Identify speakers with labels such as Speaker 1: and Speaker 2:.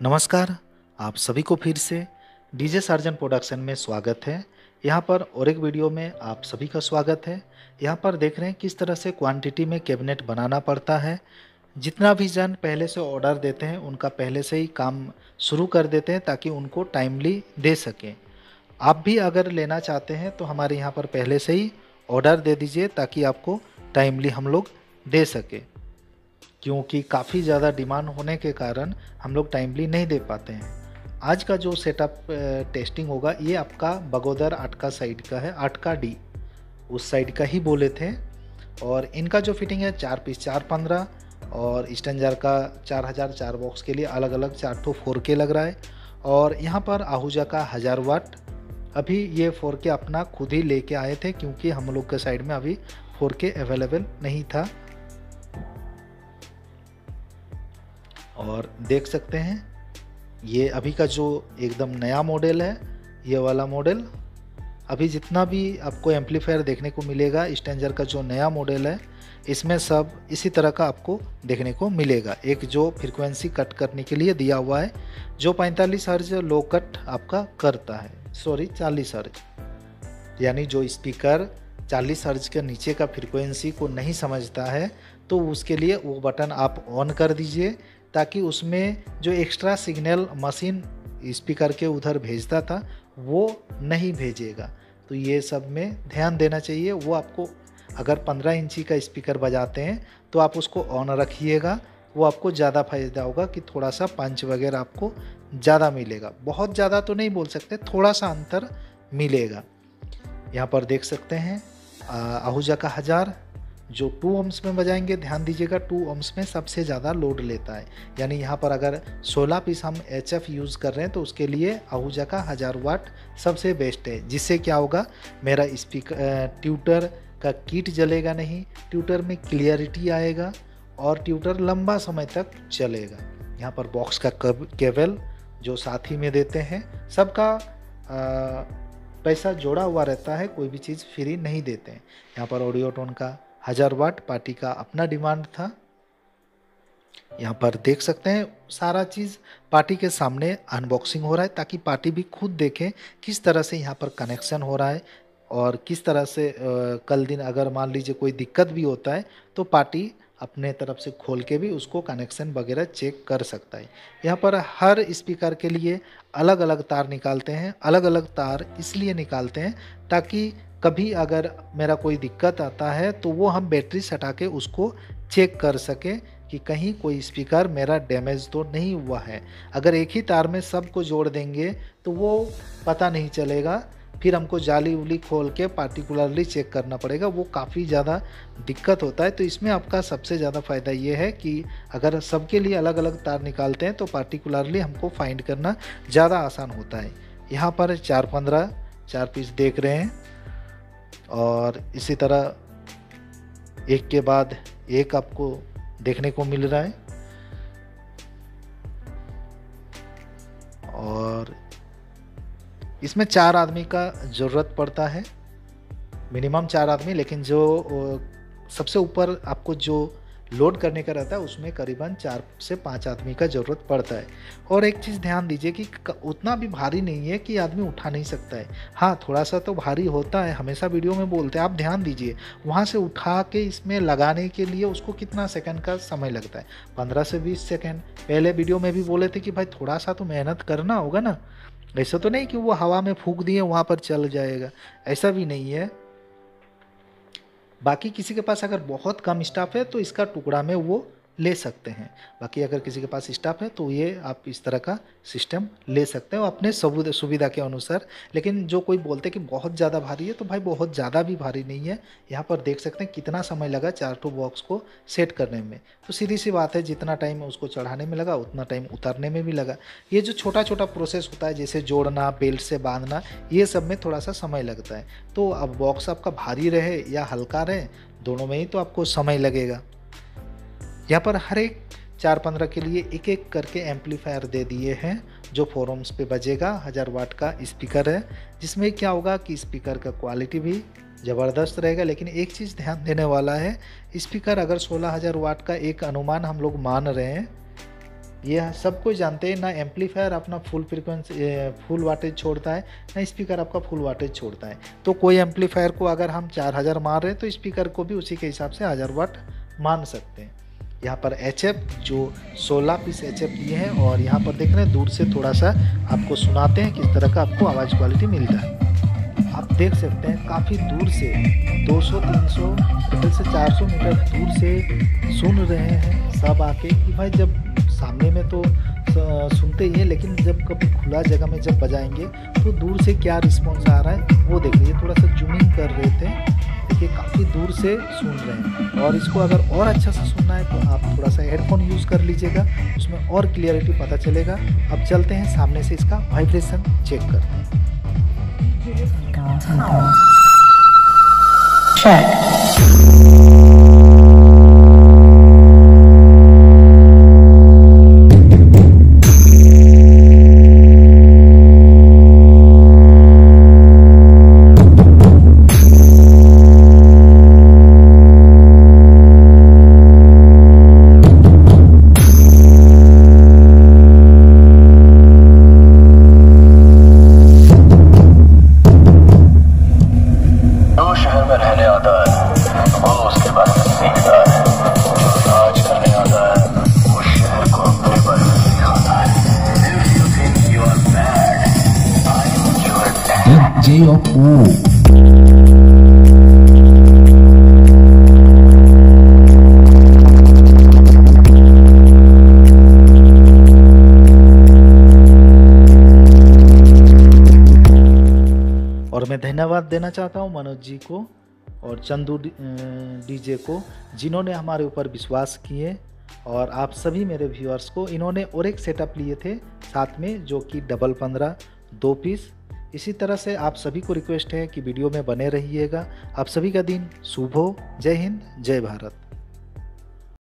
Speaker 1: नमस्कार, आप सभी को फिर से डीजे सार्जन प्रोडक्शन में स्वागत है। यहाँ पर और एक वीडियो में आप सभी का स्वागत है। यहाँ पर देख रहे हैं किस तरह से क्वांटिटी में कैबिनेट बनाना पड़ता है। जितना भी जन पहले से ऑर्डर देते हैं, उनका पहले से ही काम शुरू कर देते हैं ताकि उनको टाइमली दे सकें। आप भी अगर लेना चाहते हैं तो हमारे यहाँ पर पहले से ही ऑर्डर दे दीजिए ताकि आपको टाइमली हम लोग दे सकें। क्योंकि काफ़ी ज़्यादा डिमांड होने के कारण हम लोग टाइमली नहीं दे पाते हैं। आज का जो सेटअप टेस्टिंग होगा, ये आपका बगोदर आटका साइड का है, आटका डी उस साइड का ही बोले थे। और इनका जो फिटिंग है, चार पीस चार पंद्रह, और स्टेंजर का चार हज़ार, चार बॉक्स के लिए अलग अलग चार टू फोर के लग रहा है। और यहाँ पर आहूजा का हज़ार वाट अभी ये फोर के अपना खुद ही लेके आए थे, क्योंकि हम लोग के साइड में अभी फोर के अवेलेबल नहीं था। और देख सकते हैं, ये अभी का जो एकदम नया मॉडल है, ये वाला मॉडल अभी जितना भी आपको एम्पलीफायर देखने को मिलेगा स्टेंजर का जो नया मॉडल है, इसमें सब इसी तरह का आपको देखने को मिलेगा। एक जो फ्रिक्वेंसी कट करने के लिए दिया हुआ है, जो 45 हर्ज लो कट आपका करता है। सॉरी 40 हर्ज। यानी जो स्पीकर 40 हर्ज के नीचे का फ्रिक्वेंसी को नहीं समझता है तो उसके लिए वो बटन आप ऑन कर दीजिए। ताकि उसमें जो एक्स्ट्रा सिग्नल मशीन स्पीकर के उधर भेजता था, वो नहीं भेजेगा। तो ये सब में ध्यान देना चाहिए। वो आपको अगर 15 इंची का स्पीकर बजाते हैं तो आप उसको ऑन रखिएगा। वो आपको ज़्यादा फ़ायदा होगा कि थोड़ा सा पंच वगैरह आपको ज़्यादा मिलेगा। बहुत ज़्यादा तो नहीं बोल सकते थोड़ा सा अंतर मिलेगा। यहाँ पर देख सकते हैं आहूजा का हज़ार। जो टू ओम्स में बजाएँगे, ध्यान दीजिएगा, टू ओम्स में सबसे ज़्यादा लोड लेता है। यानी यहाँ पर अगर 16 पीस हम एचएफ यूज़ कर रहे हैं तो उसके लिए आहूजा का हज़ार वाट सबसे बेस्ट है। जिससे क्या होगा, मेरा स्पीकर ट्यूटर का किट जलेगा नहीं ट्यूटर में क्लियरिटी आएगा और ट्यूटर लंबा समय तक चलेगा। यहाँ पर बॉक्स का केबल जो साथ में देते हैं, सबका पैसा जोड़ा हुआ रहता है, कोई भी चीज़ फ्री नहीं देते हैं। यहाँ पर ऑडियो टोन का हज़ार वाट पार्टी का अपना डिमांड था। यहाँ पर देख सकते हैं सारा चीज़ पार्टी के सामने अनबॉक्सिंग हो रहा है ताकि पार्टी भी खुद देखे किस तरह से यहाँ पर कनेक्शन हो रहा है और किस तरह से आ, कल दिन अगर मान लीजिए कोई दिक्कत भी होता है तो पार्टी अपने तरफ़ से खोल के भी उसको कनेक्शन वगैरह चेक कर सकता है। यहाँ पर हर स्पीकर के लिए अलग अलग तार निकालते हैं अलग अलग तार इसलिए निकालते हैं ताकि कभी अगर मेरा कोई दिक्कत आता है तो वो हम बैटरी सटा के उसको चेक कर सकें कि कहीं कोई स्पीकर मेरा डैमेज तो नहीं हुआ है। अगर एक ही तार में सबको जोड़ देंगे तो वो पता नहीं चलेगा फिर हमको जाली उली खोल के पार्टिकुलरली चेक करना पड़ेगा। वो काफ़ी ज़्यादा दिक्कत होता है। तो इसमें आपका सबसे ज़्यादा फ़ायदा ये है कि अगर सबके लिए अलग अलग तार निकालते हैं तो पार्टिकुलरली हमको फाइंड करना ज़्यादा आसान होता है। यहाँ पर चार पंद्रह, चार पीस देख रहे हैं। और इसी तरह एक के बाद एक आपको देखने को मिल रहा है। इसमें चार आदमी का ज़रूरत पड़ता है, मिनिमम चार आदमी, लेकिन जो सबसे ऊपर आपको जो लोड करने का रहता है, उसमें करीबन चार से पाँच आदमी का ज़रूरत पड़ता है। और एक चीज़ ध्यान दीजिए कि उतना भी भारी नहीं है कि आदमी उठा नहीं सकता है। हाँ थोड़ा सा तो भारी होता है, हमेशा वीडियो में बोलते हैं। आप ध्यान दीजिए, वहाँ से उठा के इसमें लगाने के लिए उसको कितना सेकंड का समय लगता है? पंद्रह से बीस सेकेंड। पहले वीडियो में भी बोले थे कि, भाई थोड़ा सा तो मेहनत करना होगा ना। ऐसा तो नहीं कि वो हवा में फूक दिए, वहाँ पर चल जाएगा। ऐसा भी नहीं है। बाकी किसी के पास अगर बहुत कम स्टाफ है तो इसका टुकड़ा में वो ले सकते हैं। बाकी अगर किसी के पास स्टाफ है तो ये आप इस तरह का सिस्टम ले सकते हो अपने सुविधा के अनुसार। लेकिन जो कोई बोलते कि बहुत ज़्यादा भारी है तो भाई बहुत ज़्यादा भी भारी नहीं है। यहाँ पर देख सकते हैं कितना समय लगा चार टू बॉक्स को सेट करने में। तो सीधी सी बात है, जितना टाइम उसको चढ़ाने में लगा, उतना टाइम उतारने में भी लगा। ये जो छोटा छोटा प्रोसेस होता है, जैसे जोड़ना बेल्ट से बांधना, ये सब में थोड़ा सा समय लगता है। तो अब बॉक्स आपका भारी रहे या हल्का रहे, दोनों में ही तो आपको समय लगेगा। यहाँ पर हर एक चार पंद्रह के लिए एक एक करके एम्पलीफायर दे दिए हैं, जो फोरम्स पे बजेगा, हज़ार वाट का स्पीकर है, जिसमें क्या होगा कि स्पीकर का क्वालिटी भी ज़बरदस्त रहेगा, लेकिन एक चीज़ ध्यान देने वाला है स्पीकर अगर सोलह हज़ार वाट का एक अनुमान हम लोग मान रहे हैं यह सब कोई जानते हैं, ना एम्पलीफायर अपना फुल फ्रिक्वेंसी फुल वाटेज छोड़ता है, ना स्पीकर आपका फुल वाटेज छोड़ता है। तो कोई एम्पलीफायर को अगर हम 4000 मार रहे हैं तो स्पीकर को भी उसी के हिसाब से हज़ार वाट मान सकते हैं। यहाँ पर एचएफ जो 16 पीस एच दिए हैं और यहाँ पर देख रहे हैं, दूर से थोड़ा सा आपको सुनाते हैं किस तरह का आपको आवाज़ क्वालिटी मिलता है। आप देख सकते हैं, काफ़ी दूर से 200-300 से 400 मीटर दूर से सुन रहे हैं सब आके कि भाई जब सामने में तो सुनते ही है, लेकिन जब कभी खुला जगह में जब बजाएँगे तो दूर से क्या रिस्पॉन्स आ रहा है, वो देख लीजिए थोड़ा सा जूमिंग कर रहे थे। देखिए, काफ़ी दूर से सुन रहे हैं। और इसको अगर और अच्छा से सुनना है तो आप थोड़ा सा हेडफोन यूज़ कर लीजिएगा। उसमें और क्लियरिटी पता चलेगा। अब चलते हैं सामने से इसका वाइब्रेशन चेक करते हैं। Check. और मैं धन्यवाद देना चाहता हूँ मनोज जी को और चंदू डीजे को, जिन्होंने हमारे ऊपर विश्वास किए और आप सभी मेरे व्यूअर्स को, इन्होंने और एक सेटअप लिए थे साथ में, जो कि डबल पंद्रह, दो पीस इसी तरह से आप सभी को रिक्वेस्ट है कि वीडियो में बने रहिएगा। आप सभी का दिन शुभ हो। जय हिंद, जय भारत।